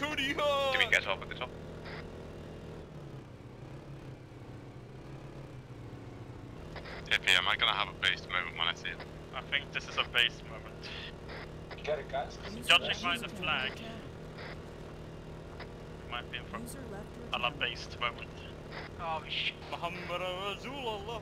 to the high! Do we get off at the top? Tippy, am I gonna have a based moment when I see it? I think this is a base moment. Get it, guys. Judging by the flag, might be in front. User A la based moment. Oh shit. Muhammad Rasulullah